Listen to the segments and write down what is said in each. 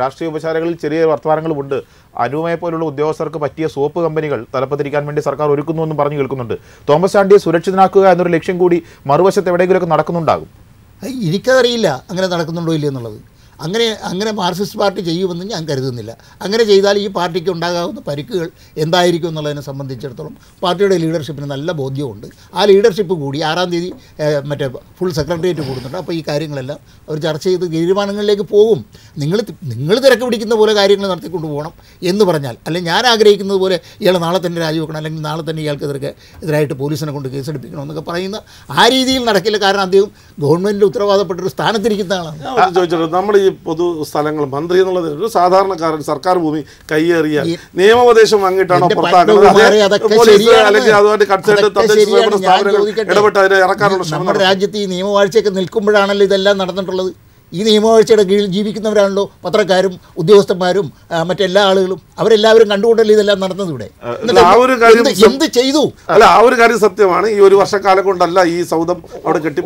രാഷ്ട്രീയ ഉപചാരങ്ങളിൽ ചെറിയ വർത്തമാനങ്ങളുമുണ്ട്. അനുമയെ പോലുള്ള ഉദ്യോഗസ്ഥർക്ക് പറ്റിയ സോപ്പ് കമ്പനികൾ തലപ്പത്തിരിക്കാൻ വേണ്ടി സർക്കാർ ഒരുക്കുന്നു എന്നും പറഞ്ഞു കേൾക്കുന്നുണ്ട്. തോമസ് ചാണ്ടിയെ സുരക്ഷിതനാക്കുക എന്നൊരു ലക്ഷ്യം കൂടി മറുവശത്ത് എവിടെയെങ്കിലുമൊക്കെ നടക്കുന്നുണ്ടാകും. എനിക്കതറിയില്ല. അങ്ങനെ നടക്കുന്നുണ്ടോ ഇല്ല എന്നുള്ളത്. അങ്ങനെ അങ്ങനെ മാർക്സിസ്റ്റ് പാർട്ടി ചെയ്യുമെന്ന് ഞാൻ കരുതുന്നില്ല. അങ്ങനെ ചെയ്താൽ ഈ പാർട്ടിക്ക് ഉണ്ടാകാവുന്ന പരിക്കുകൾ എന്തായിരിക്കും എന്നുള്ളതിനെ സംബന്ധിച്ചിടത്തോളം പാർട്ടിയുടെ ലീഡർഷിപ്പിന് നല്ല ബോധ്യമുണ്ട്. ആ ലീഡർഷിപ്പ് കൂടി ആറാം തീയതി മറ്റേ ഫുൾ സെക്രട്ടേറിയറ്റ് കൂടുന്നുണ്ട്. അപ്പോൾ ഈ കാര്യങ്ങളെല്ലാം അവർ ചർച്ച ചെയ്ത് തീരുമാനങ്ങളിലേക്ക് പോകും. നിങ്ങൾ നിങ്ങൾ തിരക്ക് പിടിക്കുന്ന പോലെ കാര്യങ്ങൾ നടത്തിക്കൊണ്ട് പോകണം എന്ന് പറഞ്ഞാൽ അല്ലെങ്കിൽ ഞാൻ ആഗ്രഹിക്കുന്നത് പോലെ ഇയാൾ നാളെ തന്നെ രാജിവെക്കണം അല്ലെങ്കിൽ നാളെ തന്നെ ഇയാൾക്ക് ഇയാൾക്കെതിരെ എതിരായിട്ട് പോലീസിനെ കൊണ്ട് കേസെടുപ്പിക്കണം എന്നൊക്കെ പറയുന്ന ആ രീതിയിൽ നടക്കില്ല. കാരണം അദ്ദേഹം ഗവൺമെന്റിന്റെ ഉത്തരവാദപ്പെട്ട ഒരു സ്ഥാനത്തിരിക്കുന്ന ആളാണ്. ഞാൻ ചോദിച്ചോട്ടെ നമ്മൾ ഈ പൊതു സ്ഥലങ്ങൾ മന്ത്രി എന്നുള്ളത് ഒരു സാധാരണക്കാരൻ സർക്കാർ ഭൂമി കൈയേറിയ നിയമോപദേശം വാങ്ങിയിട്ടാണോ പുറത്താക്കുന്നത്. ഇടപെട്ട് അതിനെ ഇറക്കാനുള്ള ശ്രമം നമ്മുടെ. രാജ്യത്ത് ഈ നിയമവാഴ്ചയൊക്കെ നിൽക്കുമ്പോഴാണല്ലോ ഇതെല്ലാം നടന്നിട്ടുള്ളത്. ഈ നിയമവാഴ്ചയുടെ കീഴിൽ ജീവിക്കുന്നവരാണല്ലോ പത്രക്കാരും ഉദ്യോഗസ്ഥന്മാരും മറ്റെല്ലാ ആളുകളും. അവരെല്ലാവരും കണ്ടുകൊണ്ടല്ലേ ഇതെല്ലാം നടന്നത് ഇവിടെ ഒരു കാര്യം എന്ത്- ചെയ്തു? അല്ല ആ ഒരു കാര്യം സത്യമാണ്. ഈ ഒരു വർഷക്കാലം കൊണ്ടല്ല ഈ സൗദം അവിടെ കെട്ടി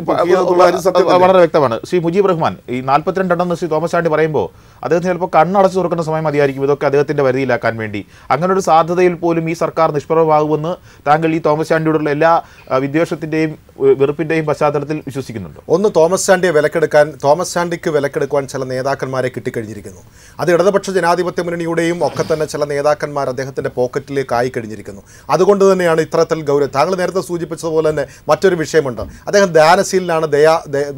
വളരെ വ്യക്തമാണ്. ശ്രീ മുജീബ് റഹ്മാൻ ഈ നാൽപ്പത്തിരണ്ടെണ്ണം ശ്രീ തോമസ് ചാണ്ടി പറയുമ്പോൾ അദ്ദേഹത്തിന് ചിലപ്പോൾ കണ്ണടച്ചു തുറക്കുന്ന സമയം മതിയായിരിക്കും. ഇതൊക്കെ അദ്ദേഹത്തിന്റെ വരിയിലാക്കാൻ വേണ്ടി. അങ്ങനെ ഒരു സാധ്യതയിൽ പോലും ഈ സർക്കാർ നിഷ്പ്രഭമാകുമെന്ന് താങ്കൾ ഈ തോമസ് ചാണ്ടിയോടുള്ള എല്ലാ വിദ്വേഷത്തിന്റെയും വെറുപ്പിന്റെയും പശ്ചാത്തലത്തിൽ വിശ്വസിക്കുന്നുണ്ടോ. ഒന്ന് തോമസ് ചാണ്ടിയെ വിലക്കെടുക്കാൻ തോമസ് ചാണ്ടിക്ക് വിലക്കെടുക്കുവാൻ ചില നേതാക്കന്മാരെ കിട്ടിക്കഴിഞ്ഞിരിക്കുന്നു. അത് ഇടതുപക്ഷ ജനാധിപത്യ മുന്നണിയുടെയും ഒക്കെ തന്നെ ചില നേതാക്കന്മാർ അദ്ദേഹത്തിന്റെ പോക്കറ്റിലേക്ക് ആയി കഴിഞ്ഞിരിക്കുന്നു. അതുകൊണ്ട് തന്നെയാണ് ഇത്തരത്തിൽ ഗൗരവം. താങ്കൾ നേരത്തെ സൂചിപ്പിച്ചതുപോലെ തന്നെ മറ്റൊരു വിഷയമുണ്ട്. അദ്ദേഹം ദാനശീലനാണ് ദയ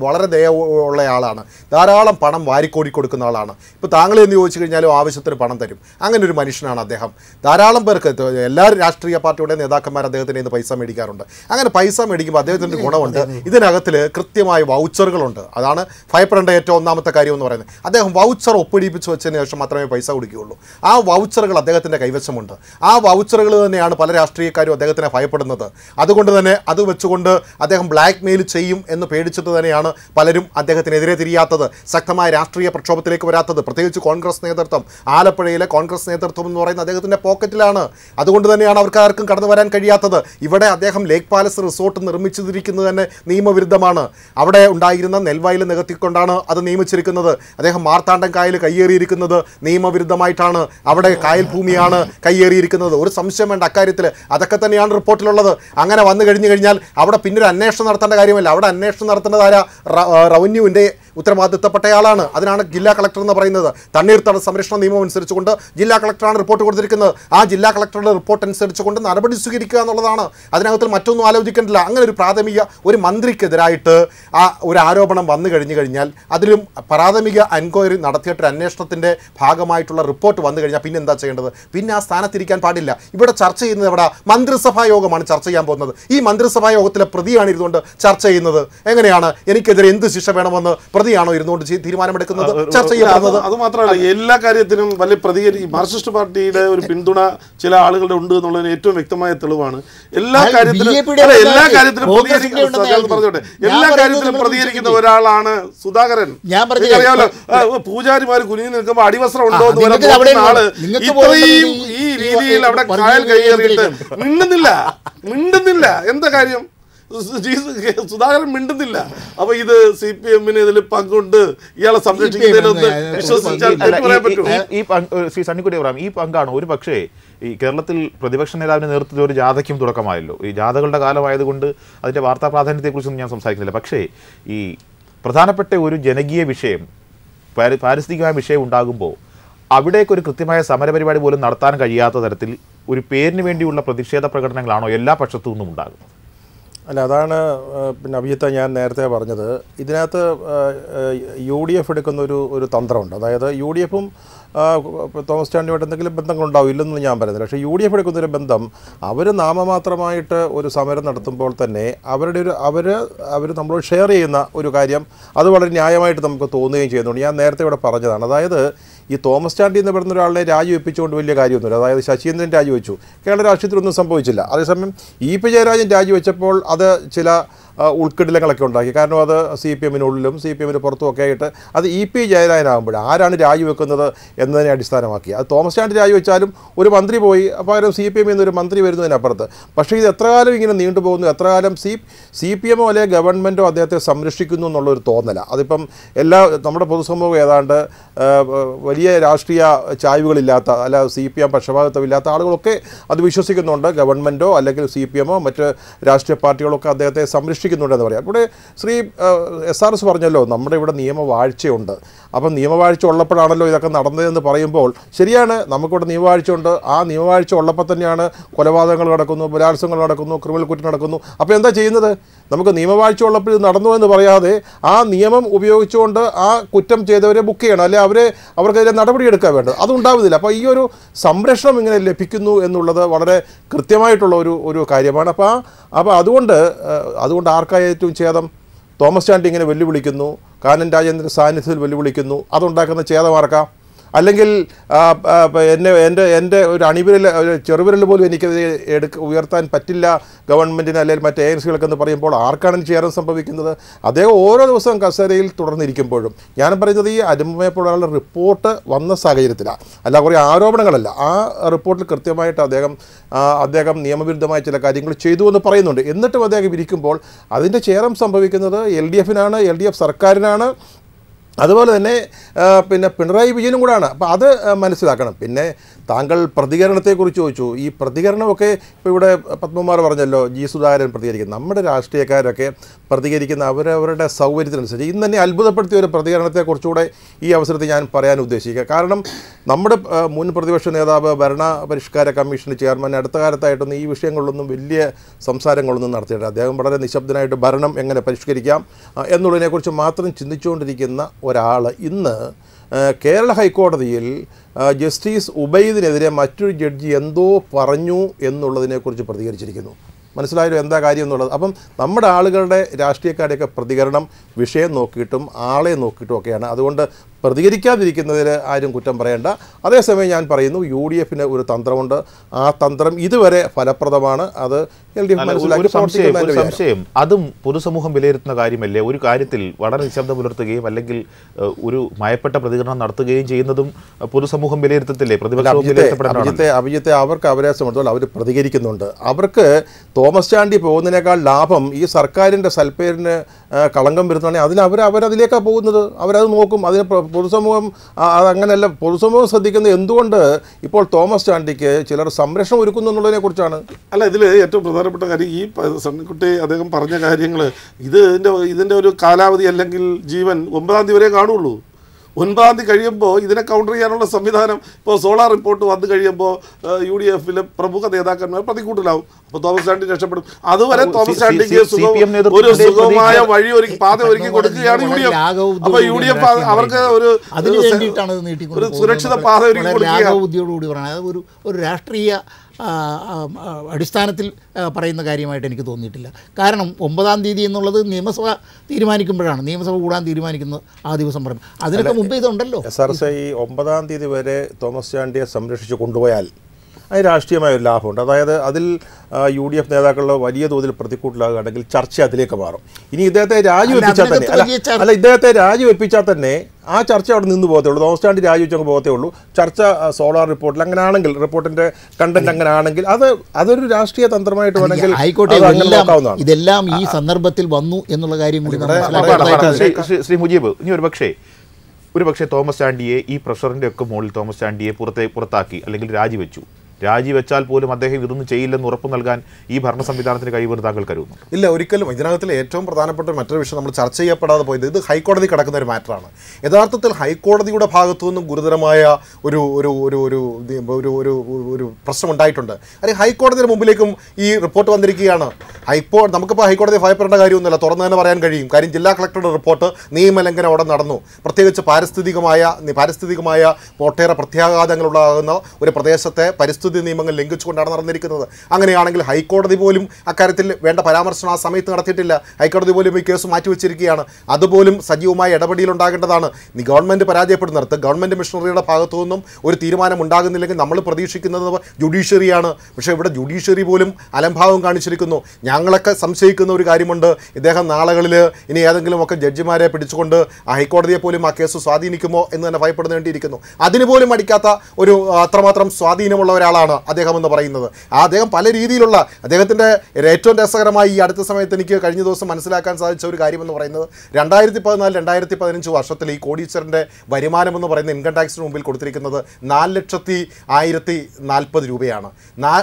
വളരെ ദയ ഉള്ള ആളാണ്. ധാരാളം പണം വാരിക്കോടി കൊടുക്കുന്ന ആളാണ്. ഇപ്പോൾ താങ്കൾ എന്ന് ചോദിച്ചു കഴിഞ്ഞാലും ആവശ്യത്തിന് പണം തരും. അങ്ങനെ ഒരു മനുഷ്യനാണ് അദ്ദേഹം. ധാരാളം പേർക്ക് എല്ലാ രാഷ്ട്രീയ പാർട്ടിയുടെ നേതാക്കന്മാർ അദ്ദേഹത്തിന് ഇന്ന് പൈസ മേടിക്കാറുണ്ട്. അങ്ങനെ പൈസ മേടിക്കുമ്പോൾ അദ്ദേഹത്തിന്റെ ഗുണമുണ്ട്. ഇതിനകത്തിൽ കൃത്യമായ വൗച്ചറുകളുണ്ട്. അതാണ് ഭയപ്പെടേണ്ട ഏറ്റവും ഒന്നാമത്തെ കാര്യം എന്ന് പറയുന്നത്. അദ്ദേഹം വൗച്ചർ ഒപ്പിടിപ്പിച്ച് വെച്ചതിന് ശേഷം മാത്രമേ പൈസ കൊടുക്കുകയുള്ളൂ. ആ വൗച്ചറുകൾ അദ്ദേഹത്തിന്റെ കൈവശമുണ്ട്. ആ വൗച്ചറുകൾ തന്നെയാണ് പല രാഷ്ട്രീയക്കാരും അദ്ദേഹത്തിനെ ഭയപ്പെടുന്നത്. അതുകൊണ്ട് തന്നെ അത് വെച്ചുകൊണ്ട് അദ്ദേഹം ബ്ലാക്ക് മെയിൽ ചെയ്യും എന്ന് പേടിച്ചിട്ട് തന്നെയാണ് പലരും അദ്ദേഹത്തിനെതിരെ തിരിയാത്തത്. ശക്തമായ രാഷ്ട്രീയ പ്രക്ഷോഭത്തിലേക്ക് വരാത്തത്. പ്രത്യേകിച്ച് കോൺഗ്രസ് നേതൃത്വം. ആലപ്പുഴയിലെ കോൺഗ്രസ് നേതൃത്വം എന്ന് പറയുന്നത് അദ്ദേഹത്തിന്റെ പോക്കറ്റിലാണ്. അതുകൊണ്ട് തന്നെയാണ് അവർക്ക് ആർക്കും കടന്നു വരാൻ കഴിയാത്തത്. ഇവിടെ അദ്ദേഹം ലേക്ക് പാലസ് റിസോർട്ട് നിർമ്മിച്ചിരിക്കുന്നത് തന്നെ നിയമവിരുദ്ധമാണ്. അവിടെ ഉണ്ടായിരുന്ന നെൽവയൽ നികത്തിക്കൊണ്ടാണ് അത് നിയമിച്ചിരിക്കുന്നത്. അദ്ദേഹം മാർത്താണ്ഡം കായൽ കയ്യേറിയിരിക്കുന്നത് നിയമവിരുദ്ധമായിട്ടാണ്. അവിടെ കായൽ ഭൂമിയാണ് കയ്യേറിയിരിക്കുന്നത്. ഒരു സംശയം വേണ്ട അക്കാര്യത്തിൽ അതൊക്കെ തന്നെയാണ് റിപ്പോർട്ടിലുള്ളത്. അങ്ങനെ വന്നു കഴിഞ്ഞു കഴിഞ്ഞാൽ അവിടെ പിന്നൊരു അന്വേഷണം നടത്തേണ്ട കാര്യമല്ല. അവിടെ അന്വേഷണം നടത്തേണ്ടത് റവന്യൂവിന്റെ ഉത്തരവാദിത്തപ്പെട്ടയാളാണ്. അതിനാണ് ജില്ലാ കളക്ടർ എന്ന് പറയുന്നത്. തണ്ണീർത്തട സംരക്ഷണ നിയമം അനുസരിച്ചുകൊണ്ട് ജില്ലാ കളക്ടറാണ് റിപ്പോർട്ട് കൊടുത്തിരിക്കുന്നത്. ആ ജില്ലാ കളക്ടറുടെ റിപ്പോർട്ട് അനുസരിച്ചുകൊണ്ട് നടപടി സ്വീകരിക്കുക എന്നുള്ളതാണ്. അതിനകത്തിൽ മറ്റൊന്നും ആലോചിക്കേണ്ടില്ല അങ്ങനെ ഒരു പ്രാഥമിക ഒരു മന്ത്രിക്കെതിരായിട്ട് ആ ഒരു ആരോപണം വന്നു കഴിഞ്ഞു കഴിഞ്ഞാൽ അതിലും പ്രാഥമിക എൻക്വയറി നടത്തിയിട്ട് അന്വേഷണത്തിന്റെ ഭാഗമായിട്ടുള്ള റിപ്പോർട്ട് വന്നു കഴിഞ്ഞാൽ പിന്നെ എന്താ ചെയ്യേണ്ടത്? പിന്നെ ആ സ്ഥാനത്തിരിക്കാൻ പാടില്ല. ഇവിടെ ചർച്ച ചെയ്യുന്നത് എവിടെ? മന്ത്രിസഭാ യോഗമാണ് ചർച്ച ചെയ്യാൻ പോകുന്നത്. ഈ മന്ത്രിസഭാ യോഗത്തിലെ പ്രതിയാണ് ഇരുന്നുകൊണ്ട് ചർച്ച ചെയ്യുന്നത്. എങ്ങനെയാണ്? എനിക്കെതിരെ എന്ത് ശിക്ഷ വേണമെന്ന് പ്രതിയാണോ ഇരുന്നുകൊണ്ട് തീരുമാനമെടുക്കുന്നത്? ചർച്ച ചെയ്യപ്പെടുന്നത് അത് മാത്രമല്ല എല്ലാ കാര്യത്തിനും വലിയ പ്രതികരി മാർക്സിസ്റ്റ് പാർട്ടിയുടെ ഒരു പിന്തുണ ചില ആളുകളുടെ ഉണ്ട് എന്നുള്ളതിന് ഏറ്റവും വ്യക്തമായ തെളിവാണ്. എല്ലാ കാര്യത്തിലും എല്ലാ കാര്യത്തിലും പ്രതികരിക്കുന്ന എല്ലാ കാര്യത്തിലും പ്രതികരിക്കുന്ന ഒരാളാണ് സുധാകരൻ. ഞാൻ പറഞ്ഞല്ലോ? പൂജാരിമാർ കുനിഞ്ഞു നിൽക്കുമ്പോൾ അടിവസ്ത്രം ഉണ്ടോ എന്ന് ഇത്രയും ഈ രീതിയിൽ അവിടെ കായൽ കൈയേറിയിട്ട് മിണ്ടുന്നില്ല. മിണ്ടുന്നില്ല. എന്താ കാര്യം? സുധാകരൻ മിണ്ടുന്നില്ല. അപ്പൊ ഇത് സി പി എമ്മിന് ഇതിൽ പങ്കുണ്ട്. ഇയാളെ സംരക്ഷിക്കുന്നതിനൊന്ന് വിശ്വസിച്ചാൽ ഈ- ശ്രീ സണ്ണിക്കുട്ടി അബ്രാം ഈ പങ്കാണ് ഒരു പക്ഷേ ഈ കേരളത്തിൽ പ്രതിപക്ഷ നേതാവിന്റെ നേതൃത്വത്തിൽ ഒരു ജാഥയ്ക്കും തുടക്കമായല്ലോ. ഈ ജാഥകളുടെ കാലമായതുകൊണ്ട് അതിന്റെ വാർത്താ പ്രാധാന്യത്തെക്കുറിച്ചൊന്നും ഞാൻ സംസാരിക്കുന്നില്ല. പക്ഷേ ഈ പ്രധാനപ്പെട്ട ഒരു ജനകീയ വിഷയം പാരിസ്ഥിതികമായ വിഷയം ഉണ്ടാകുമ്പോൾ അവിടേക്ക് ഒരു കൃത്യമായ സമരപരിപാടി പോലും നടത്താൻ കഴിയാത്ത തരത്തിൽ ഒരു പേരിന് വേണ്ടിയുള്ള പ്രതിഷേധ പ്രകടനങ്ങളാണോ എല്ലാ പക്ഷത്തു നിന്നും ഉണ്ടാകുന്നത്? അല്ല അതാണ് പിന്നെ അഭിജിത്ത ഞാൻ നേരത്തെ പറഞ്ഞത്. ഇതിനകത്ത് യു ഡി എഫ് എടുക്കുന്ന ഒരു ഒരു തന്ത്രമുണ്ട്. അതായത് യു ഡി എഫും തോമസ് ചാണ്ടിയുമായിട്ട് എന്തെങ്കിലും ബന്ധങ്ങളുണ്ടാവും ഇല്ലെന്ന് ഞാൻ പറയുന്നില്ല. പക്ഷേ യു ഡി എഫ് എടുക്കുന്നൊരു ബന്ധം അവർ നാമമാത്രമായിട്ട് ഒരു സമരം നടത്തുമ്പോൾ തന്നെ അവരുടെ ഒരു അവർ അവർ നമ്മളോട് ഷെയർ ചെയ്യുന്ന ഒരു കാര്യം അത് വളരെ ന്യായമായിട്ട് നമുക്ക് തോന്നുകയും ചെയ്യുന്നുണ്ട്. ഞാൻ നേരത്തെ ഇവിടെ പറഞ്ഞതാണ്. അതായത് ഈ തോമസ് ചാണ്ടി എന്ന് പറയുന്ന ഒരാളെ രാജിവെപ്പിച്ചുകൊണ്ട് വലിയ കാര്യമൊന്നുമില്ല. അതായത് ശശീന്ദ്രൻ രാജിവെച്ചു കേരള രാഷ്ട്രീയത്തിലൊന്നും സംഭവിച്ചില്ല. അതേസമയം ഇ പി ജയരാജൻ രാജിവെച്ചപ്പോൾ അത് ചില ഉൾക്കിടിലങ്ങളൊക്കെ ഉണ്ടാക്കി. കാരണം അത് സി പി എമ്മിനുള്ളിലും സി പി എമ്മിന് പുറത്തുമൊക്കെ ആയിട്ട് അത് ഇ പി ജയരാജനാകുമ്പോൾ ആരാണ് രാജിവെക്കുന്നത് എന്നതിനെ അടിസ്ഥാനമാക്കി. അത് തോമസ് ചാണ്ടി രാജിവെച്ചാലും ഒരു മന്ത്രി പോയി പകരം സി പി എമ്മിൽ നിന്ന് ഒരു മന്ത്രി വരുന്നതിനപ്പുറത്ത്. പക്ഷേ ഇത് എത്ര കാലം ഇങ്ങനെ നീണ്ടുപോകുന്നു എത്ര കാലം സി സി പി എമ്മോ അല്ലെങ്കിൽ ഗവൺമെന്റോ അദ്ദേഹത്തെ സംരക്ഷിക്കുന്നു എന്നുള്ളൊരു തോന്നല. അതിപ്പം എല്ലാ നമ്മുടെ പൊതുസമൂഹം ഏതാണ്ട് വലിയ രാഷ്ട്രീയ ചായ്വുകളില്ലാത്ത അല്ല സി പി എം പക്ഷപാതിത്വമില്ലാത്ത ആളുകളൊക്കെ അത് വിശ്വസിക്കുന്നുണ്ട്. ഗവൺമെന്റോ അല്ലെങ്കിൽ സി പി എമ്മോ മറ്റ് രാഷ്ട്രീയ പാർട്ടികളൊക്കെ അദ്ദേഹത്തെ സംരക്ഷിക്കുന്നുണ്ടെന്ന് പറയാം. ഇവിടെ ശ്രീ എസ് ആർ എസ് പറഞ്ഞല്ലോ നമ്മുടെ ഇവിടെ നിയമവാഴ്ചയുണ്ട്. അപ്പം നിയമവാഴ്ച ഉള്ളപ്പോഴാണല്ലോ ഇതൊക്കെ നടന്നതെന്ന് പറയുമ്പോൾ ശരിയാണ് നമുക്കിവിടെ നിയമവാഴ്ചയുണ്ട്. ആ നിയമവാഴ്ച ഉള്ളപ്പോൾ തന്നെയാണ് കൊലപാതകങ്ങൾ നടക്കുന്നു ബലാത്സംഗങ്ങൾ നടക്കുന്നു ക്രിമിനൽ കുറ്റം നടക്കുന്നു. അപ്പോൾ എന്താ ചെയ്യുന്നത്? നമുക്ക് നിയമവാഴ്ച ഉള്ളപ്പോൾ ഇത് നടന്നു എന്ന് പറയാതെ ആ നിയമം ഉപയോഗിച്ചുകൊണ്ട് ആ കുറ്റം ചെയ്തവരെ ബുക്ക് ചെയ്യണം. അല്ലെ അവരെ അവർക്കെതിരെ നടപടിയെടുക്കാൻ വേണ്ടത്. അതുണ്ടാവുന്നില്ല അപ്പോൾ ഈ ഒരു സംരക്ഷണം ഇങ്ങനെ ലഭിക്കുന്നു എന്നുള്ളത് വളരെ കൃത്യമായിട്ടുള്ള ഒരു ഒരു കാര്യമാണ്. അപ്പോൾ ആ അപ്പോൾ അതുകൊണ്ട് അതുകൊണ്ട് ആർക്കായി ഏറ്റവും ഛേദം? തോമസ് ചാണ്ടി ഇങ്ങനെ വെല്ലുവിളിക്കുന്നു. കാനൻ രാജേന്ദ്രൻ സാന്നിധ്യത്തിൽ വെല്ലുവിളിക്കുന്നു. അതുണ്ടാക്കുന്ന ഛേദമാർക്കാം അല്ലെങ്കിൽ എന്നെ എന്റെ എന്റെ ഒരു അണിവിരൽ ചെറുവിരൽ പോലും എനിക്കത് എടുക്ക ഉയർത്താൻ പറ്റില്ല ഗവൺമെന്റിന് അല്ലെങ്കിൽ മറ്റ് ഏജൻസികൾക്കെന്ന് പറയുമ്പോൾ ആർക്കാണ് ചേരം സംഭവിക്കുന്നത്? അദ്ദേഹം ഓരോ ദിവസവും കസേരയിൽ തുടർന്നിരിക്കുമ്പോഴും ഞാൻ പറയുന്നത് ഈ അരുമയപ്പോഴുള്ള റിപ്പോർട്ട് വന്ന സാഹചര്യത്തിലാണ് അല്ല കുറേ ആരോപണങ്ങളല്ല. ആ റിപ്പോർട്ടിൽ കൃത്യമായിട്ട് അദ്ദേഹം അദ്ദേഹം നിയമവിരുദ്ധമായ ചില കാര്യങ്ങൾ ചെയ്തു എന്ന് പറയുന്നുണ്ട്. എന്നിട്ടും അദ്ദേഹം ഇരിക്കുമ്പോൾ അതിന്റെ ചേരം സംഭവിക്കുന്നത് എൽ ഡി എഫിനാണ് എൽ ഡി എഫ് സർക്കാരിനാണ്. അതുപോലെ തന്നെ പിന്നെ പിണറായി വിജയനും കൂടാണ് അപ്പോൾ അത് മനസ്സിലാക്കണം. പിന്നെ താങ്കൾ പ്രതികരണത്തെക്കുറിച്ച് ചോദിച്ചു. ഈ പ്രതികരണമൊക്കെ ഇപ്പോൾ ഇവിടെ പത്മകുമാർ പറഞ്ഞല്ലോ ജി സുധാകരൻ പ്രതികരിക്കുന്നു നമ്മുടെ രാഷ്ട്രീയക്കാരൊക്കെ പ്രതികരിക്കുന്ന അവരവരുടെ സൗകര്യത്തിനനുസരിച്ച് ഇന്ന് തന്നെ അത്ഭുതപ്പെടുത്തിയ ഒരു പ്രതികരണത്തെക്കുറിച്ചുകൂടെ ഈ അവസരത്തിൽ ഞാൻ പറയാൻ ഉദ്ദേശിക്കുക. കാരണം നമ്മുടെ മുൻ പ്രതിപക്ഷ നേതാവ് ഭരണ പരിഷ്കാര കമ്മീഷൻ ചെയർമാൻ അടുത്ത കാലത്തായിട്ടൊന്നും ഈ വിഷയങ്ങളിലൊന്നും വലിയ സംസാരങ്ങളൊന്നും നടത്തിയിട്ടില്ല. അദ്ദേഹം വളരെ നിശബ്ദനായിട്ട് ഭരണം എങ്ങനെ പരിഷ്കരിക്കാം എന്നുള്ളതിനെക്കുറിച്ച് മാത്രം ചിന്തിച്ചുകൊണ്ടിരിക്കുന്ന ഒരാൾ ഇന്ന് കേരള ഹൈക്കോടതിയിൽ ജസ്റ്റിസ് ഉബൈദിനെതിരെ മറ്റൊരു ജഡ്ജി എന്തോ പറഞ്ഞു എന്നുള്ളതിനെക്കുറിച്ച് പ്രതികരിച്ചിരിക്കുന്നു. മനസ്സിലായാലും എന്താ കാര്യം എന്നുള്ളത്? അപ്പം നമ്മുടെ ആളുകളുടെ രാഷ്ട്രീയക്കാരുടെയൊക്കെ പ്രതികരണം വിഷയം നോക്കിയിട്ടും ആളെ നോക്കിയിട്ടും ഒക്കെയാണ്. അതുകൊണ്ട് പ്രതികരിക്കാതിരിക്കുന്നതിൽ ആരും കുറ്റം പറയേണ്ട. അതേസമയം ഞാൻ പറയുന്നു യു ഡി എഫിന് ഒരു തന്ത്രമുണ്ട്. ആ തന്ത്രം ഇതുവരെ ഫലപ്രദമാണ്. അത് എൽ ഡി എഫ് സംശയം അതും പൊതുസമൂഹം വിലയിരുത്തുന്ന കാര്യമല്ലേ? ഒരു കാര്യത്തിൽ വളരെ നിശബ്ദം പുലർത്തുകയും അല്ലെങ്കിൽ ഒരു മയപ്പെട്ട പ്രതികരണം നടത്തുകയും ചെയ്യുന്നതും പൊതുസമൂഹം വിലയിരുത്തത്തില്ലേ? അഭിജിത്തെ അഭിജിത്തെ അവർക്ക് അവരെ സംബന്ധിച്ചോളം അവർ പ്രതികരിക്കുന്നുണ്ട്. അവർക്ക് തോമസ് ചാണ്ടി പോകുന്നതിനേക്കാൾ ലാഭം ഈ സർക്കാരിന്റെ സൽപ്പേരിന് കളങ്കം വരുന്നതാണെങ്കിൽ അതിന് അവർ അവരതിലേക്കാണ് പോകുന്നത്. അവരത് നോക്കും. അതിന് പൊതുസമൂഹം അതങ്ങനെയല്ല പൊതുസമൂഹം ശ്രദ്ധിക്കുന്നത് എന്തുകൊണ്ട് ഇപ്പോൾ തോമസ് ചാണ്ടിക്ക് ചിലർ സംരക്ഷണം ഒരുക്കുന്നു എന്നുള്ളതിനെ കുറിച്ചാണ്? അല്ല ഇതിൽ ഏറ്റവും പ്രധാനപ്പെട്ട കാര്യം ഈ സണ്ണിക്കുട്ടി അദ്ദേഹം പറഞ്ഞ കാര്യങ്ങൾ ഇത് ഇതിന്റെ ഇതിന്റെ ഒരു കാലാവധി അല്ലെങ്കിൽ ജീവൻ ഒമ്പതാം തീയതി വരെ കാണുള്ളൂ. ഒൻപതാം തീയതി കഴിയുമ്പോൾ ഇതിനെ കൗണ്ടർ ചെയ്യാനുള്ള സംവിധാനം ഇപ്പോൾ സോളാർ റിപ്പോർട്ട് വന്നു കഴിയുമ്പോൾ യു ഡി എഫിലെ പ്രമുഖ നേതാക്കന്മാർ പ്രതികൂട്ടിലാവും. അപ്പോൾ തോമസ് ചാണ്ടി രക്ഷപ്പെടും. അതുവരെ തോമസ് ചാണ്ടിക്ക് സുഖം- ഒരു സുഖമായ വഴി ഒരു പാത ഒരുക്കി കൊടുക്കുകയാണ് യു ഡി എഫ് അപ്പോൾ യു ഡി എഫ് അവർക്ക് ഒരു ഒരു സുരക്ഷിത പാത ഒരുക്കി കൊടുക്കുകയാണ്. ഒരു രാഷ്ട്രീയ അടിസ്ഥാനത്തിൽ പറയുന്ന കാര്യമായിട്ട് എനിക്ക് തോന്നിയിട്ടില്ല. കാരണം ഒമ്പതാം തീയതി എന്നുള്ളത് നിയമസഭ തീരുമാനിക്കുമ്പോഴാണ്. നിയമസഭ കൂടാൻ തീരുമാനിക്കുന്നത് ആ ദിവസം പറയും അതിനൊക്കെ മുമ്പ് ഇതുണ്ടല്ലോ. എസ് ആർ ഒമ്പതാം തീയതി വരെ തോമസ് ചാണ്ടിയെ സംരക്ഷിച്ച് കൊണ്ടുപോയാൽ അതിന് രാഷ്ട്രീയമായ ഒരു ലാഭമുണ്ട്. അതായത് അതിൽ യു ഡി എഫ് നേതാക്കളുടെ വലിയ തോതിൽ പ്രതിക്കൂട്ടിലാകുകയാണെങ്കിൽ ചർച്ച അതിലേക്ക് മാറും. ഇനി ഇദ്ദേഹത്തെ രാജിവെപ്പിച്ചാൽ തന്നെ അല്ല അല്ല ഇദ്ദേഹത്തെ രാജിവെപ്പിച്ചാൽ തന്നെ ആ ചർച്ച അവിടെ നിന്ന് പോകത്തേ ഉള്ളൂ. തോമസ് ചാണ്ടി രാജിവെച്ചങ്ങ് പോകത്തേ ഉള്ളൂ. ചർച്ച സോളാർ റിപ്പോർട്ടിൽ അങ്ങനെ ആണെങ്കിൽ റിപ്പോർട്ടിന്റെ കണ്ടന്റ് അങ്ങനെ ആണെങ്കിൽ അത് അതൊരു രാഷ്ട്രീയ തന്ത്രമായിട്ട് വേണമെങ്കിൽ ഹൈക്കോട്ടെ ഇതെല്ലാം ഈ സന്ദർഭത്തിൽ വന്നു എന്നുള്ള കാര്യം കൂടി ശ്രീ മുജീബ് ഇനി ഒരു പക്ഷേ ഒരു പക്ഷേ തോമസ് ചാണ്ടിയെ ഈ പ്രഷറിന്റെ ഒക്കെ മുകളിൽ തോമസ് ചാണ്ടിയെ പുറത്തെ പുറത്താക്കി അല്ലെങ്കിൽ രാജിവെച്ചു. രാജിവെച്ചാൽ പോലും അദ്ദേഹം ഇതൊന്നും ചെയ്യില്ലെന്ന് ഉറപ്പ് നൽകാൻ ഈ ഭരണ സംവിധാനത്തിന് കഴിവെന്ന് താങ്കൾ കരുതുന്നു. ഇല്ല ഒരിക്കലും. ഇതിനകത്തിലെ ഏറ്റവും പ്രധാനപ്പെട്ട മറ്റൊരു വിഷയം നമ്മൾ ചർച്ച ചെയ്യപ്പെടാതെ പോയത് ഇത് ഹൈക്കോടതി കിടക്കുന്ന ഒരു മാറ്ററാണ്. യഥാർത്ഥത്തിൽ ഹൈക്കോടതിയുടെ ഭാഗത്തു നിന്നും ഗുരുതരമായ ഒരു ഒരു ഒരു ഒരു ഒരു ഒരു പ്രശ്നം ഉണ്ടായിട്ടുണ്ട്. അല്ലെങ്കിൽ ഹൈക്കോടതിയുടെ മുമ്പിലേക്കും ഈ റിപ്പോർട്ട് വന്നിരിക്കുകയാണ്. ഹൈക്കോ നമുക്കിപ്പോൾ ഹൈക്കോടതി ഭയപ്പെടേണ്ട കാര്യമൊന്നുമില്ല. തുറന്നു തന്നെ പറയാൻ കഴിയും. കാര്യം ജില്ലാ കളക്ടറുടെ റിപ്പോർട്ട് നിയമലംഘനം അവിടെ നടന്നു. പ്രത്യേകിച്ച് പാരിസ്ഥിതികമായ പാരിസ്ഥിതികമായ ഒട്ടേറെ പ്രത്യാഘാതങ്ങളുണ്ടാകുന്ന ഒരു പ്രദേശത്തെ പരിസ്ഥിതി നിയമങ്ങൾ ലംഘിച്ചുകൊണ്ടാണ് നടന്നിരിക്കുന്നത്. അങ്ങനെയാണെങ്കിൽ ഹൈക്കോടതി പോലും അക്കാര്യത്തിൽ വേണ്ട പരാമർശം ആ സമയത്ത് നടത്തിയിട്ടില്ല. ഹൈക്കോടതി പോലും ഈ കേസ് മാറ്റിവെച്ചിരിക്കുകയാണ്. അതുപോലും സജീവമായ ഇടപെടലുണ്ടാകേണ്ടതാണ്. ഗവൺമെന്റ് പരാജയപ്പെടുന്നിടത്ത് ഗവൺമെന്റ് മിഷണറിയുടെ ഭാഗത്തു നിന്നും ഒരു തീരുമാനം ഉണ്ടാകുന്നില്ലെങ്കിൽ നമ്മൾ പ്രതീക്ഷിക്കുന്നത് ജുഡീഷ്യറിയാണ്. പക്ഷേ ഇവിടെ ജുഡീഷ്യറി പോലും അലംഭാവം കാണിച്ചിരിക്കുന്നു. ഞാൻ ഞങ്ങളൊക്കെ സംശയിക്കുന്ന ഒരു കാര്യമുണ്ട്. ഇദ്ദേഹം നാളുകളിൽ ഇനി ഏതെങ്കിലുമൊക്കെ ജഡ്ജിമാരെ പിടിച്ചുകൊണ്ട് ഹൈക്കോടതിയെ പോലും ആ കേസ് സ്വാധീനിക്കുമോ എന്ന് തന്നെ ഭയപ്പെടുന്നേണ്ടിയിരിക്കുന്നു. അതിന് പോലും അടിക്കാത്ത ഒരു അത്രമാത്രം സ്വാധീനമുള്ള ഒരാളാണ് അദ്ദേഹം എന്ന് പറയുന്നത്. ആ അദ്ദേഹം പല രീതിയിലുള്ള അദ്ദേഹത്തിന്റെ ഏറ്റവും രസകരമായി ഈ അടുത്ത സമയത്ത് എനിക്ക് കഴിഞ്ഞ ദിവസം മനസ്സിലാക്കാൻ സാധിച്ച ഒരു കാര്യമെന്ന് പറയുന്നത് രണ്ടായിരത്തി പതിനാല് രണ്ടായിരത്തി പതിനഞ്ച് വർഷത്തിൽ ഈ കോടീശ്വരന്റെ വരുമാനം എന്ന് പറയുന്ന ഇൻകം ടാക്സിന് മുമ്പിൽ കൊടുത്തിരിക്കുന്നത് നാല് ലക്ഷത്തി ആയിരത്തി നാൽപ്പത് രൂപയാണ്.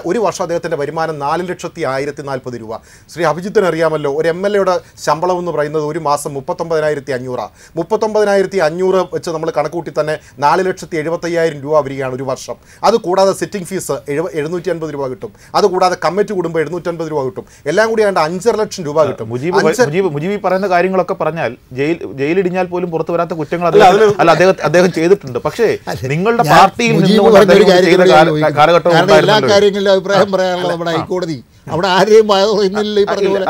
ഒരു വർഷം അദ്ദേഹത്തിന്റെ വരുമാനം നാല് ലക്ഷത്തി ആയിരത്തി നാൽപ്പത് രൂപ. ശ്രീ അഭിജിത്തിന് അറിയാമല്ലോ. ഒരു എം എൽ എയുടെ ശമ്പളം എന്ന് പറയുന്നത് ഒരു മാസം മുപ്പത്തൊമ്പതിനായിരത്തി അഞ്ഞൂറാണ് മുപ്പത്തൊമ്പതിനായിരത്തി അഞ്ഞൂറ് വെച്ച് നമ്മൾ കണക്കൂട്ടി തന്നെ നാല് ലക്ഷത്തി എഴുപത്തയ്യായിരം രൂപ വരികയാണ് ഒരു വർഷം. അത് കൂടാതെ സിറ്റിംഗ് ഫീസ് എഴുപ എഴുന്നൂറ്റി അൻപത് രൂപ കിട്ടും. അത് കൂടാതെ കമ്മിറ്റി കൂടുമ്പോൾ എഴുന്നൂറ്റൻപത് രൂപ കിട്ടും. എല്ലാം കൂടി ആണ്ട് അഞ്ചര ലക്ഷം രൂപ കിട്ടും. മുജീബ് മുജീബ് പറയുന്ന കാര്യങ്ങളൊക്കെ പറഞ്ഞാൽ ജയിൽ ജയിലിടിഞ്ഞാൽ പോലും പുറത്തു വരാത്ത കുറ്റങ്ങൾ അല്ല, അദ്ദേഹം അദ്ദേഹം ചെയ്തിട്ടുണ്ട്. പക്ഷേ നിങ്ങളുടെ പാർട്ടിയിൽ നിന്നും നിന്നുകൊണ്ട്. കാലഘട്ടം എല്ലാ കാര്യങ്ങളിലും അഭിപ്രായം പറയാനുള്ള നമ്മുടെ ഹൈക്കോടതി അവിടെ ആരെയും പറയുന്നില്ല ഈ പറഞ്ഞ പോലെ.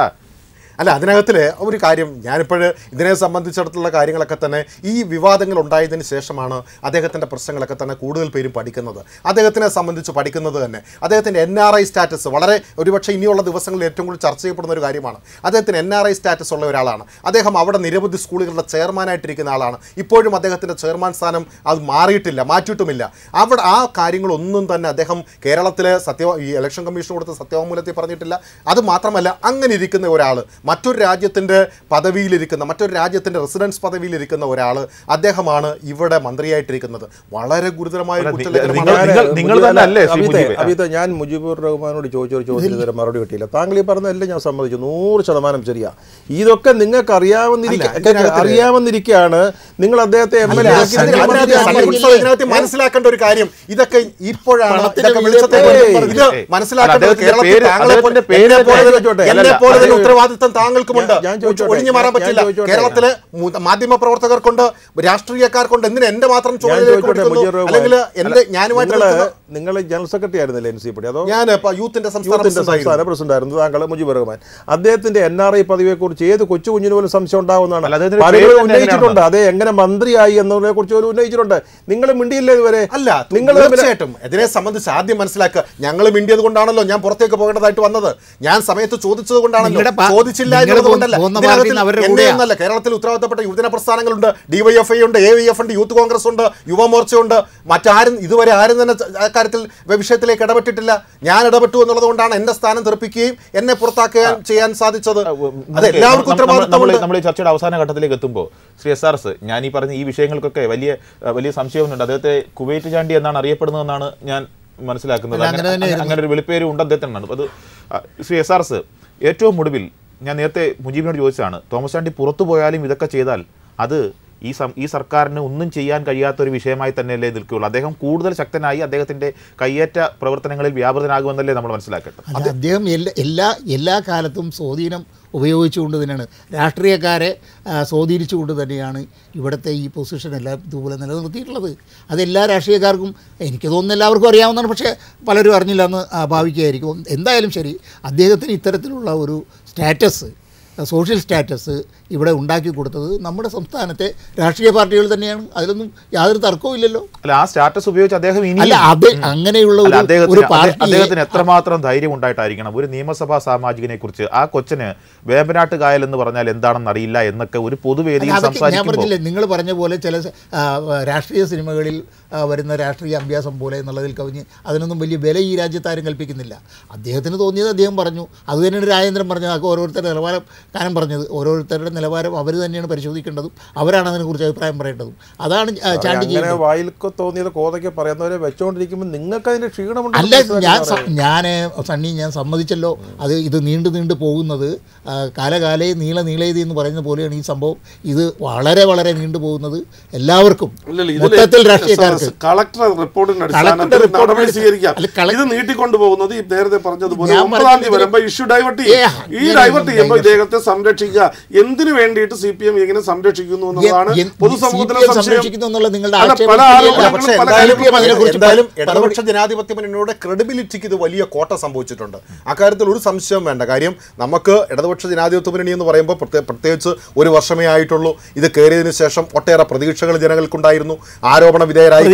അല്ല അതിനകത്തിൽ ഒരു കാര്യം ഞാനിപ്പോൾ ഇതിനെ സംബന്ധിച്ചിടത്തുള്ള കാര്യങ്ങളൊക്കെ തന്നെ ഈ വിവാദങ്ങൾ ഉണ്ടായതിന് ശേഷമാണ് അദ്ദേഹത്തിന്റെ പ്രശ്നങ്ങളൊക്കെ തന്നെ കൂടുതൽ പേരും പഠിക്കുന്നത്. അദ്ദേഹത്തിനെ സംബന്ധിച്ച് പഠിക്കുന്നത് തന്നെ. അദ്ദേഹത്തിന്റെ എൻ ആർ ഐ സ്റ്റാറ്റസ് വളരെ ഒരുപക്ഷെ ഇനിയുള്ള ദിവസങ്ങളിൽ ഏറ്റവും കൂടുതൽ ചർച്ച ചെയ്യപ്പെടുന്ന ഒരു കാര്യമാണ്. അദ്ദേഹത്തിന് എൻ ആർ ഐ സ്റ്റാറ്റസ് ഉള്ള ഒരാളാണ്. അദ്ദേഹം അവിടെ നിരവധി സ്കൂളുകളുടെ ചെയർമാനായിട്ടിരിക്കുന്ന ആളാണ്. ഇപ്പോഴും അദ്ദേഹത്തിന്റെ ചെയർമാൻ സ്ഥാനം അത് മാറിയിട്ടില്ല മാറ്റിയിട്ടുമില്ല. അവിടെ ആ കാര്യങ്ങളൊന്നും തന്നെ അദ്ദേഹം കേരളത്തിലെ സത്യ ഈ ഇലക്ഷൻ കമ്മീഷൻ കൊടുത്ത സത്യവാങ്മൂലത്തിൽ പറഞ്ഞിട്ടില്ല. അത് മാത്രമല്ല അങ്ങനെ ഇരിക്കുന്ന ഒരാൾ മറ്റൊരു രാജ്യത്തിന്റെ പദവിയിലിരിക്കുന്ന മറ്റൊരു രാജ്യത്തിന്റെ റെസിഡൻസ് പദവിയിലിരിക്കുന്ന ഒരാൾ അദ്ദേഹമാണ് ഇവിടെ മന്ത്രിയായിട്ടിരിക്കുന്നത്. വളരെ ഗുരുതരമായ അഭിത ഞാൻ മുജീബുർ റഹ്മാനോട് ചോദിച്ചൊരു ചോദ്യത്തിന് മറുപടി കിട്ടിയില്ല. താങ്കൾ ഈ പറഞ്ഞതെല്ലാം ഞാൻ സമ്മതിച്ചു. നൂറ് ശതമാനം ശരിയാ. ഇതൊക്കെ നിങ്ങൾക്ക് അറിയാവുന്നിരിക്ക അറിയാവുന്നിരിക്കുകയാണ് നിങ്ങൾ അദ്ദേഹത്തെ എം എൽ എ ഇതിനകത്ത് മനസ്സിലാക്കേണ്ട ഒരു കാര്യം. ഇതൊക്കെ ഇപ്പോഴാണ്. മനസ്സിലാക്കേണ്ടത് കേരളത്തിൽ ഉത്തരവാദിത്തം താങ്കൾക്കുമുണ്ട്? ഒഴിഞ്ഞു മാറാൻ പറ്റില്ല? കേരളത്തിലെ മാധ്യമ പ്രവർത്തകർക്കുണ്ട് രാഷ്ട്രീയക്കാർക്കുണ്ട് എന്തിന് എന്റെ മാത്രം? അല്ലെങ്കിൽ എന്റെ ഞാനുമായിട്ട് നിങ്ങൾ ജനറൽ സെക്രട്ടറി ആയിരുന്നില്ലേ എൻ സി പി അതോ ഞാൻ യൂത്തിന്റെ സംസ്ഥാന പ്രസിഡന്റ് സംസ്ഥാന ആയിരുന്നു. പ്രസിഡന്റ് ആയിരുന്നു താങ്കൾ മുജീബ് റഹ്മാൻ. അദ്ദേഹത്തിന്റെ എൻ ആർ ഐ പദവിയെ കുറിച്ച് ഏത് കൊച്ചു കുഞ്ഞിന് പോലും സംശയം അല്ല, ഉണ്ടാവുന്നതാണ് പലരും ഉന്നയിച്ചിട്ടുണ്ട്. അതെ എങ്ങനെ മന്ത്രിയായി എന്നതിനെ കുറിച്ച് പോലും ഉന്നയിച്ചിട്ടുണ്ട്. നിങ്ങൾ മിണ്ടിയില്ലേ ഇതുവരെ. അല്ല നിങ്ങൾ തീർച്ചയായിട്ടും. ഇതിനെ സംബന്ധിച്ച് ആദ്യം മനസ്സിലാക്കുക. ഞങ്ങൾ മിണ്ടിയത് കൊണ്ടാണല്ലോ ഞാൻ പുറത്തേക്ക് പോകേണ്ടതായിട്ട് വന്നത്. ഞാൻ സമയത്ത് ചോദിച്ചത് കൊണ്ടാണല്ലോ. ചോദിച്ചില്ല ഒന്നല്ല കേരളത്തിൽ ഉത്തരവാദിത്തപ്പെട്ട യുവജന പ്രസ്ഥാനങ്ങളുണ്ട്. ഡിവൈഎഫ്ഐ ഉണ്ട് എ വി എഫ് ഉണ്ട് യൂത്ത് കോൺഗ്രസ് ഉണ്ട് യുവമോർച്ച ഉണ്ട്. മറ്റാരും ഇതുവരെ ആരും തന്നെ അക്കാര്യത്തിൽ വിഷയത്തിലേക്ക് ഇടപെട്ടിട്ടില്ല. ഞാൻ ഇടപെട്ടു എന്നുള്ളതുകൊണ്ടാണ് എന്റെ സ്ഥാനം തെറിപ്പിക്കുകയും എന്നെ പുറത്താക്കാൻ ചെയ്യാൻ സാധിച്ചത്. അത് എല്ലാവർക്കും ഉത്തരവാദിത്തമുണ്ട്. നമ്മൾ ചർച്ചയുടെ അവസാന ഘട്ടത്തിലേക്ക് എത്തുമ്പോൾ ശ്രീ എസ് ആർ എസ് ഞാൻ ഈ പറഞ്ഞ ഈ വിഷയങ്ങൾക്കൊക്കെ വലിയ വലിയ സംശയമൊന്നുണ്ട് അദ്ദേഹത്തെ കുവൈറ്റ് ചാണ്ടി എന്നാണ് അറിയപ്പെടുന്നതെന്നാണ് ഞാൻ മനസ്സിലാക്കുന്നത്. അങ്ങനെ ഒരു വെളിപ്പേര് ഉണ്ട് അദ്ദേഹത്തിനാണ്. അത് ശ്രീ എസ് ആർ എസ് ഏറ്റവും ഒടുവിൽ ഞാൻ നേരത്തെ മുജീബിനോട് ചോദിച്ചതാണ് തോമസ് ചാണ്ടി പുറത്തു പോയാലും ഇതൊക്കെ ചെയ്താൽ അത് ഈ ഈ സർക്കാരിന് ഒന്നും ചെയ്യാൻ കഴിയാത്ത ഒരു വിഷയമായി തന്നെയല്ലേ നിൽക്കുകയുള്ളൂ. അദ്ദേഹം കൂടുതൽ ശക്തനായി അദ്ദേഹത്തിന്റെ കയ്യേറ്റ പ്രവർത്തനങ്ങളിൽ വ്യാപൃതനാകുമെന്നല്ലേ നമ്മൾ മനസ്സിലാക്കേണ്ടത്. അദ്ദേഹം എല്ലാ എല്ലാ കാലത്തും സ്വാധീനം ഉപയോഗിച്ചുകൊണ്ട് തന്നെയാണ്. രാഷ്ട്രീയക്കാരെ സ്വാധീനിച്ചുകൊണ്ട് തന്നെയാണ് ഇവിടുത്തെ ഈ പൊസിഷൻ എല്ലാം ഇതുപോലെ നിലനിർത്തിയിട്ടുള്ളത്. അതെല്ലാ രാഷ്ട്രീയക്കാർക്കും എനിക്ക് തോന്നുന്നു എല്ലാവർക്കും അറിയാവുന്നതാണ്. പക്ഷേ പലരും അറിഞ്ഞില്ല എന്ന് ഭാവിക്കുകയായിരിക്കും എന്തായാലും ശരി അദ്ദേഹത്തിന് ഇത്തരത്തിലുള്ള ഒരു സ്റ്റാറ്റസ് സോഷ്യൽ സ്റ്റാറ്റസ് ഇവിടെ ഉണ്ടാക്കി കൊടുത്തത് നമ്മുടെ സംസ്ഥാനത്തെ രാഷ്ട്രീയ പാർട്ടികൾ തന്നെയാണ്. അതിലൊന്നും യാതൊരു തർക്കവും ഇല്ലല്ലോ. അല്ല ആ സ്റ്റാറ്റസ് ഉപയോഗിച്ച് അദ്ദേഹം അല്ല അത് അങ്ങനെയുള്ള ഒരു അദ്ദേഹത്തിന് എത്രമാത്രം ധൈര്യം ഉണ്ടായിട്ടായിരിക്കണം? ഒരു നിയമസഭാ സാമാജികനെ കുറിച്ച് ആ കൊച്ചിന് വേമ്പനാട്ട് കായൽ എന്ന് പറഞ്ഞാൽ എന്താണെന്ന് അറിയില്ല എന്നൊക്കെ ഒരു പൊതുവേദിയിൽ സംസാരിക്കുമ്പോൾ പറഞ്ഞില്ലേ നിങ്ങൾ പറഞ്ഞ പോലെ ചില രാഷ്ട്രീയ സിനിമകളിൽ വരുന്ന രാഷ്ട്രീയ അഭ്യാസം പോലെ എന്നുള്ളതിൽ കവിഞ്ഞ് അതിനൊന്നും വലിയ വില ഈ രാജ്യത്താരും കൽപ്പിക്കുന്നില്ല. അദ്ദേഹത്തിന് തോന്നിയത് അദ്ദേഹം പറഞ്ഞു. അതുതന്നെ തന്നെയാണ് രാജേന്ദ്രൻ പറഞ്ഞത്. ഓരോരുത്തരുടെ നിലവാരം കാനം പറഞ്ഞത്. ഓരോരുത്തരുടെ നിലവാരം അവർ തന്നെയാണ് പരിശോധിക്കേണ്ടതും അവരാണ് അതിനെക്കുറിച്ച് അഭിപ്രായം പറയേണ്ടതും. അതാണ് ചാണ്ടി ചെയ്യുന്നത് വായിൽക്ക് തോന്നിയത് കോതയ്ക്ക് പറയുന്നവരെ വെച്ചുകൊണ്ടിരിക്കുമ്പോൾ നിങ്ങൾക്ക് അതിന്റെ ക്ഷീണമുണ്ട് അല്ല ഞാൻ ഞാൻ സണ്ണി ഞാൻ സമ്മതിച്ചല്ലോ. അത് ഇത് നീണ്ടു നീണ്ടു പോകുന്നത് കാലകാലേ നീള നീളേതി എന്ന് പറയുന്ന പോലെയാണ് ഈ സംഭവം. ഇത് വളരെ വളരെ നീണ്ടു പോകുന്നത് എല്ലാവർക്കും. മൊത്തത്തിൽ രാഷ്ട്രീയക്കാർക്ക്. കളക്ടർ റിപ്പോർട്ടിന്റെ റിപ്പോർട്ട് സ്വീകരിക്കാം. ഇത് നീട്ടിക്കൊണ്ടു പോകുന്നത് ഈ നേരത്തെ പറഞ്ഞതുപോലെ ഒമ്പതാം തീയതി പറഞ്ഞത് ഇഷ്യൂ ഡൈവേർട്ട് ചെയ്യും. ഈ ഡൈവേർട്ട് ചെയ്യുമ്പോൾ ഇദ്ദേഹത്തെ സംരക്ഷിക്കുക. എന്തിനു വേണ്ടിയിട്ട് സി പി എം ഇങ്ങനെ സംരക്ഷിക്കുന്നു എന്നുള്ളതാണ് പൊതുസമൂഹത്തിലെ സംരക്ഷിക്കുന്നു എന്നുള്ള നിങ്ങളുടെ അല്ല, ആക്ഷേപം പല ശരിയല്ല. ആളുകളും പക്ഷേ പല എന്തായാലും കാര്യങ്ങളും അതിനെക്കുറിച്ച് ഇടതുപക്ഷ ജനാധിപത്യ മുന്നണിയുടെ ക്രെഡിബിലിറ്റിക്ക് ഇത് വലിയ കോട്ട സംഭവിച്ചിട്ടുണ്ട്. അക്കാര്യത്തിൽ ഒരു സംശയം വേണ്ട. കാര്യം നമുക്ക് ഇടതുപക്ഷ ജനാധിപത്യ മുന്നണി എന്ന് പറയുമ്പോൾ പ്രത്യേകിച്ച് ഒരു വർഷമേ ആയിട്ടുള്ളൂ. ഇത് കയറിയതിനു ശേഷം ഒട്ടേറെ പ്രതീക്ഷകൾ ജനങ്ങൾക്കുണ്ടായിരുന്നു. ആരോപണ വിധേയരായി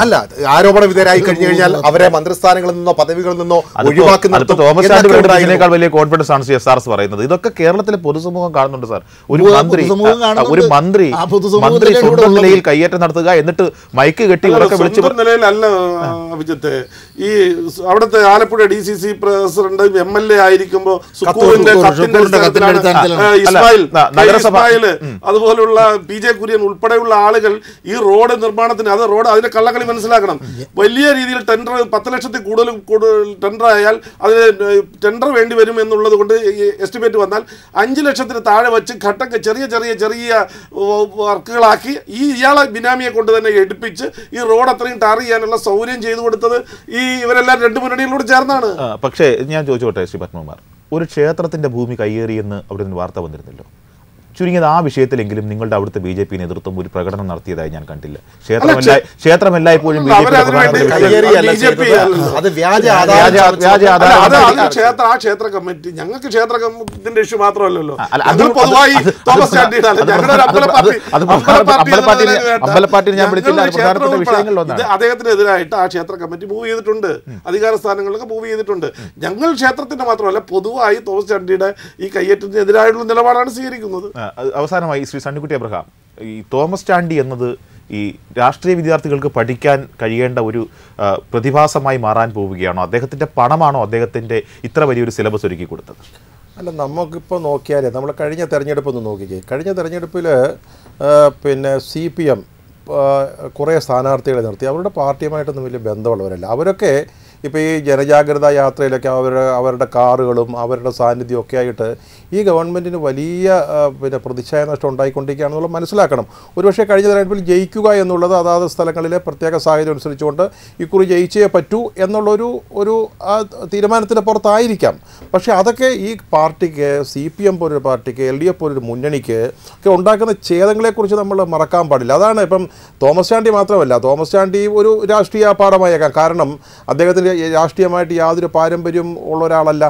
അല്ല ആരോപണ വിധേയരായി കഴിഞ്ഞു കഴിഞ്ഞാൽ അവരെ മന്ത്രിസ്ഥാനങ്ങളിൽ നിന്നോ പദവികളിൽ നിന്നോ അതിപ്പോ- ഒഴിവാക്കി അതിപ്പോ നിർത്തും. തോമസ് ചാണ്ടി എന്നൊക്കെ ഉണ്ടായിരുന്നു. വലിയ കോൺഫിഡൻസ് ആണ് എസ് ആർ എസ് പറയുന്നത്. ഇതൊക്കെ കേരളത്തിലെ പൊതുസമൂഹം കാണുന്നുണ്ട് സാർ. ഒരു മന്ത്രി പൊതുസമൂഹം. ഒരു മന്ത്രി പൊതുസമൂഹം മന്ത്രി സ്വന്തം നിലയിൽ കയ്യേറ്റം നടത്തുക എന്നിട്ട് മൈക്ക് കെട്ടി ഉറക്കെ വിളിച്ച് നിലയിലല്ല അഭിജിത്തെ. ഈ അവിടുത്തെ Alappuzha D C C president M L A ആയിരിക്കുമ്പോൾ സുക്കൂറിന്റെ സുക്കൂർ, കത്തിന്റെ സുക്കൂറിന്റെ കത്തിന്റെ അടിസ്ഥാനത്തിലാണ് അടിസ്ഥാനത്തിലാണ്. ആ, ഇസ്മായിൽ ഇസ്മായിൽ അതുപോലുള്ള പി ജെ കുര്യൻ ഉൾപ്പെടെയുള്ള ആളുകൾ ഈ റോഡ് നിർമ്മാണത്തിന് അത് റോഡ് അതിന്റെ കള്ളക്കളി മനസ്സിലാക്കണം. വലിയ രീതിയിൽ ടെൻഡർ പത്ത് ലക്ഷത്തിൽ കൂടുതൽ കൂടുതൽ ടെൻഡർ ആയാൽ അതിന് ടെൻഡർ വേണ്ടി വരും എന്നുള്ളത് കൊണ്ട് എസ്റ്റിമേറ്റ് വന്നാൽ അഞ്ച് ലക്ഷത്തിന് താഴെ വെച്ച് ഘട്ടക്ക് ചെറിയ ചെറിയ ചെറിയ വർക്കുകളാക്കി ഈ ഇയാളെ ബിനാമിയെ കൊണ്ട് തന്നെ എടുപ്പിച്ച് ഈ റോഡ് അത്രയും ടാർ ചെയ്യാനുള്ള സൗകര്യം ചെയ്തു കൊടുത്തത് ഈ ഇവരെല്ലാം രണ്ട് മുന്നണിയിലൂടെ ചേർന്നാണ്. പക്ഷേ ഞാൻ ചോദിച്ചോട്ടെ ശ്രീ പത്മകുമാർ ഒരു ക്ഷേത്രത്തിന്റെ ഭൂമി കയ്യേറിയെന്ന് അവിടെ നിന്ന് വാർത്ത വന്നിരുന്നല്ലോ. ചുരുങ്ങിയത് ആ വിഷയത്തിലെങ്കിലും നിങ്ങളുടെ അവിടുത്തെ ബി ജെ പി നേതൃത്വം ഒരു പ്രകടനം നടത്തിയതായി ഞാൻ കണ്ടില്ല. ക്ഷേത്രമല്ല ക്ഷേത്രമല്ല ഇപ്പോഴും ബി ആ ക്ഷേത്ര കമ്മിറ്റി ഞങ്ങൾക്ക് ക്ഷേത്ര കമ്മിറ്റിന്റെ ഇഷ്യൂ മാത്രമല്ലല്ലോ. പൊതുവായി. അമ്പലപ്പാർട്ടിനെ ഞാൻ വിളിച്ചില്ല, പ്രധാനപ്പെട്ട. അദ്ദേഹത്തിനെതിരായിട്ട് ആ ക്ഷേത്ര കമ്മിറ്റി മൂവ് ചെയ്തിട്ടുണ്ട്. അധികാര സ്ഥാനങ്ങളിലൊക്കെ മൂവ് ചെയ്തിട്ടുണ്ട്. ഞങ്ങൾ ക്ഷേത്രത്തിന്റെ മാത്രമല്ല പൊതുവായി തോമസ് ചാണ്ടിയുടെ ഈ കയ്യേറ്റത്തിനെതിരായുള്ള നിലപാടാണ് സ്വീകരിക്കുന്നത്. അവസാനമായി ശ്രീ സണ്ണിക്കുട്ടി അബ്രഹാം ഈ തോമസ് ചാണ്ടി എന്നത് ഈ രാഷ്ട്രീയ വിദ്യാർത്ഥികൾക്ക് പഠിക്കാൻ കഴിയേണ്ട ഒരു പ്രതിഭാസമായി മാറാൻ പോവുകയാണോ? അദ്ദേഹത്തിന്റെ പണമാണോ അദ്ദേഹത്തിന്റെ ഇത്ര വലിയൊരു സിലബസ് ഒരുക്കി കൊടുത്തത്? അല്ല നമുക്കിപ്പോൾ നോക്കിയാലേ നമ്മൾ കഴിഞ്ഞ തെരഞ്ഞെടുപ്പ് ഒന്ന് നോക്കിക്കേ. കഴിഞ്ഞ തെരഞ്ഞെടുപ്പിൽ പിന്നെ സി പി എം കുറേ സ്ഥാനാർത്ഥികളെ നിർത്തി. അവരുടെ പാർട്ടിയുമായിട്ടൊന്നും വലിയ ബന്ധമുള്ളവരല്ല. അവരൊക്കെ ഇപ്പോൾ ഈ ജനജാഗ്രത യാത്രയിലൊക്കെ അവരുടെ അവരുടെ കാറുകളും അവരുടെ സാന്നിധ്യവും ഒക്കെ ആയിട്ട് ഈ ഗവൺമെന്റിന് വലിയ പിന്നെ പ്രതിച്ഛായ നഷ്ടം ഉണ്ടായിക്കൊണ്ടിരിക്കുകയാണെന്നുള്ളത് മനസ്സിലാക്കണം. ഒരുപക്ഷെ കഴിഞ്ഞ തെരഞ്ഞെടുപ്പിൽ ജയിക്കുക എന്നുള്ളത് അതാത് സ്ഥലങ്ങളിലെ പ്രത്യേക സാഹചര്യം അനുസരിച്ചുകൊണ്ട് ഇക്കുറി ജയിച്ചേ പറ്റൂ എന്നുള്ളൊരു ഒരു തീരുമാനത്തിന്റെ പുറത്തായിരിക്കാം. പക്ഷേ അതൊക്കെ ഈ പാർട്ടിക്ക് സി പി എം പോലൊരു പാർട്ടിക്ക് എൽ ഡി എഫ് പോലൊരു മുന്നണിക്ക് ഒക്കെ ഉണ്ടാക്കുന്ന ഛേദങ്ങളെക്കുറിച്ച് നമ്മൾ മറക്കാൻ പാടില്ല. അതാണ് ഇപ്പം തോമസ് ചാണ്ടി മാത്രമല്ല. തോമസ് ചാണ്ടി ഒരു രാഷ്ട്രീയ പാഠമായേക്കാം കാരണം അദ്ദേഹത്തിന് രാഷ്ട്രീയമായിട്ട് യാതൊരു പാരമ്പര്യം ഉള്ള ഒരാളല്ല.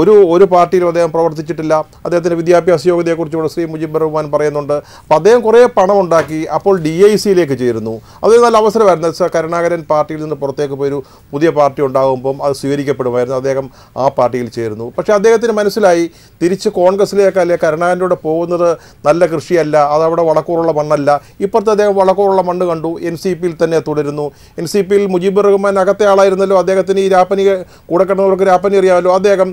ഒരു ഒരു പാർട്ടിയിലും അദ്ദേഹം പ്രവർത്തിച്ചിട്ടില്ല. അദ്ദേഹത്തിന്റെ വിദ്യാഭ്യാസ യോഗ്യതയെക്കുറിച്ച് ഇവിടെ ശ്രീ മുജിബ് റഹ്മാൻ പറയുന്നുണ്ട്. അപ്പോൾ അദ്ദേഹം കുറേ പണം ഉണ്ടാക്കി അപ്പോൾ ഡി ഐ സിയിലേക്ക് ചേരുന്നു. അത് നല്ല അവസരമായിരുന്നു. വെച്ചാൽ കരുണാകരൻ പാർട്ടിയിൽ നിന്ന് പുറത്തേക്ക് പോയൊരു പുതിയ പാർട്ടി ഉണ്ടാകുമ്പം അത് സ്വീകരിക്കപ്പെടുമായിരുന്നു. അദ്ദേഹം ആ പാർട്ടിയിൽ ചേരുന്നു. പക്ഷേ അദ്ദേഹത്തിന് മനസ്സിലായി തിരിച്ച് കോൺഗ്രസിലേക്ക് അല്ലെ കരുണാകരന്റെ പോകുന്നത് നല്ല കൃഷിയല്ല അതവിടെ വളക്കൂറുള്ള മണ്ണല്ല. ഇപ്പോഴത്തെ അദ്ദേഹം വളക്കൂറുള്ള മണ്ണ് കണ്ടു. എൻ സി പിയിൽ തന്നെ തുടരുന്നു. എൻ സി പിയിൽ മുജീബ് റഹ്മാൻ അകത്തെ ആളായിരുന്നല്ലോ. അദ്ദേഹത്തിന് ഈ രാപ്പനി കൂടെ കിടന്നവർക്ക് രാപ്പനി അറിയാമല്ലോ. അദ്ദേഹം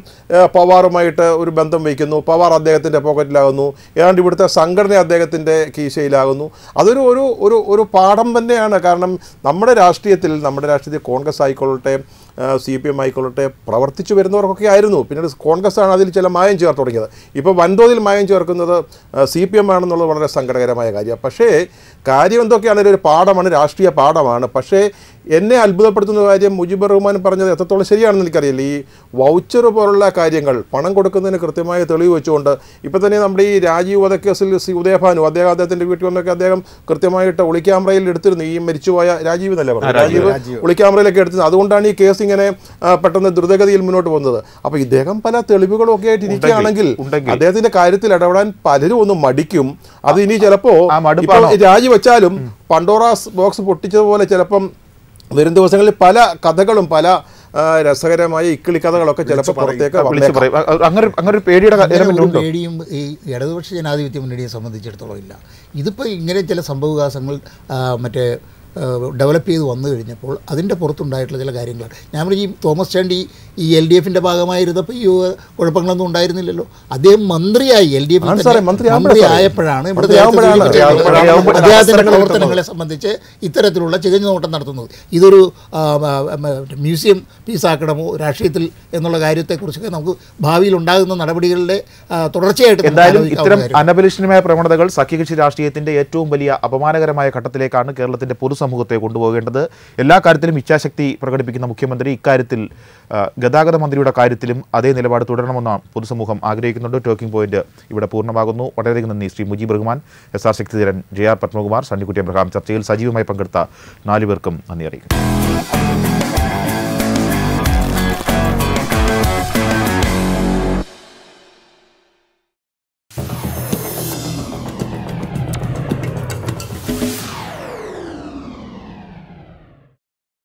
പവാറുമായിട്ട് ഒരു ബന്ധം വയ്ക്കുന്നു. പവാർ അദ്ദേഹത്തിന്റെ പോക്കറ്റിലാകുന്നു. ഏതാണ്ട് ഇവിടുത്തെ സംഘടന അദ്ദേഹത്തിന്റെ കീശയിലാകുന്നു. അതൊരു ഒരു ഒരു ഒരു പാഠം തന്നെയാണ്. കാരണം നമ്മുടെ രാഷ്ട്രീയത്തിൽ നമ്മുടെ രാഷ്ട്രീയത്തിൽ കോൺഗ്രസ് ആയിക്കൊള്ളട്ടെ സി പി എം ആയിക്കൊള്ളട്ടെ പ്രവർത്തിച്ചു വരുന്നവർക്കൊക്കെ ആയിരുന്നു. പിന്നീട് കോൺഗ്രസ് ആണ് അതിൽ ചില മായം ചേർത്ത് തുടങ്ങിയത്. ഇപ്പോൾ വൻതോതിൽ മായം ചേർക്കുന്നത് സി പി എം ആണെന്നുള്ളത് വളരെ സങ്കടകരമായ കാര്യമാണ് പക്ഷേ കാര്യം എന്തൊക്കെയാണെങ്കിലും ഒരു പാഠമാണ് രാഷ്ട്രീയ പാഠമാണ്. പക്ഷേ എന്നെ അത്ഭുതപ്പെടുത്തുന്ന കാര്യം മുജിബുർ റഹ്മാൻ പറഞ്ഞത് എത്രത്തോളം ശരിയാണെന്ന് എനിക്കറിയില്ല. ഈ വൗച്ചർ പോലുള്ള കാര്യങ്ങൾ പണം കൊടുക്കുന്നതിന് കൃത്യമായ തെളിവ് വെച്ചുകൊണ്ട് ഇപ്പോൾ തന്നെ നമ്മുടെ ഈ രാജീവ് വധക്കേസിൽ സി ഉദയഭാനു അദ്ദേഹം അദ്ദേഹത്തിന്റെ വീട്ടിൽ വന്നൊക്കെ അദ്ദേഹം കൃത്യമായിട്ട് ഒളിക്യാമറയിൽ എടുത്തിരുന്നു. ഈ മരിച്ചുപോയ രാജീവ് എന്നല്ലേ പറഞ്ഞു രാജീവ് ഒളിക്യാമറയിലൊക്കെ എടുത്തിരുന്നു. അതുകൊണ്ടാണ് ഈ കേസ് ഇങ്ങനെ പെട്ടെന്ന് ദ്രുതഗതിയിൽ മുന്നോട്ട് പോകുന്നത്. അപ്പോൾ ഇദ്ദേഹം പല തെളിവുകളും ഒക്കെ ആയിട്ട് ഇരിക്കുകയാണെങ്കിൽ അദ്ദേഹത്തിന്റെ അദ്ദേഹത്തിന്റെ കാര്യത്തിൽ ഇടപെടാൻ പലരും ഒന്ന് മടിക്കും. അത് ഇനി ചിലപ്പോൾ രാജിവെച്ചാലും പണ്ടോറാസ് ബോക്സ് പൊട്ടിച്ചതുപോലെ ചിലപ്പം വരും ദിവസങ്ങളിൽ പല കഥകളും പല രസകരമായ ഇക്കിളി കഥകളൊക്കെ ചിലപ്പോൾ പുറത്തേക്ക് അങ്ങനെ അങ്ങനെ ഒരു പേടിയുടെ പേടിയും ഈ ഇടതുപക്ഷ ജനാധിപത്യ മുന്നണിയെ സംബന്ധിച്ചിടത്തോളം ഇല്ല. ഇതിപ്പോൾ ഇങ്ങനെ ചില സംഭവവികാസങ്ങൾ മറ്റേ ഡെവലപ്പ് ചെയ്ത് വന്നു കഴിഞ്ഞപ്പോൾ അതിന്റെ പുറത്തുണ്ടായിട്ടുള്ള ചില കാര്യങ്ങളാണ്. ഞാൻ പറഞ്ഞു, ഈ തോമസ് ചാണ്ടി ഈ എൽ ഡി എഫിന്റെ ഭാഗമായിരുന്നപ്പോൾ ഈ കുഴപ്പങ്ങളൊന്നും ഉണ്ടായിരുന്നില്ലല്ലോ. അദ്ദേഹം മന്ത്രിയായി എൽ ഡി എഫ് മന്ത്രി ആയപ്പോഴാണ് ഇവിടെ മന്ത്രിയാകുമ്പോഴാണ്. നേരത്തെ സൂചിപ്പിച്ചത് മന്ത്രിയാകുമ്പോൾ അദ്ദേഹത്തിന്റെ പ്രവർത്തനങ്ങളെ സംബന്ധിച്ച് ഇത്തരത്തിലുള്ള ചികഞ്ഞ നോട്ടം നടത്തുന്നത്. ഇതൊരു മ്യൂസിയം പീസാക്കണമോ രാഷ്ട്രീയത്തിൽ എന്നുള്ള കാര്യത്തെക്കുറിച്ചൊക്കെ നമുക്ക് ഭാവിയിൽ ഉണ്ടാകുന്ന നടപടികളുടെ തുടർച്ചയായിട്ട് എന്തായാലും ഇത്തരം കാര്യമാണ്. അനബലിഷ്ടമായ പ്രവണതകൾ സഖ്യകക്ഷി രാഷ്ട്രീയത്തിന്റെ ഏറ്റവും വലിയ അപമാനകരമായ ഘട്ടത്തിലേക്കാണ് കേരളത്തിന്റെ പൊതു പൊതുസമൂഹത്തെ കൊണ്ടുപോകേണ്ടത്. എല്ലാ കാര്യത്തിലും ഇച്ഛാശക്തി പ്രകടിപ്പിക്കുന്ന മുഖ്യമന്ത്രി ഇക്കാര്യത്തിൽ ഗതാഗത മന്ത്രിയുടെ കാര്യത്തിലും അതേ നിലപാട് തുടരണമെന്നാണ് പൊതുസമൂഹം ആഗ്രഹിക്കുന്നുണ്ട്. ടോക്കിംഗ് പോയിന്റ് ഇവിടെ പൂർണമാകുന്നു. വളരെയധികം നന്ദി. Shri Mujeeb Rahman S R Sakthidharan J R Padmakumar Sunnykutty Abraham ചർച്ചയിൽ സജീവമായി പങ്കെടുത്ത നാലുപേർക്കും നന്ദി അറിയിക്കുന്നു.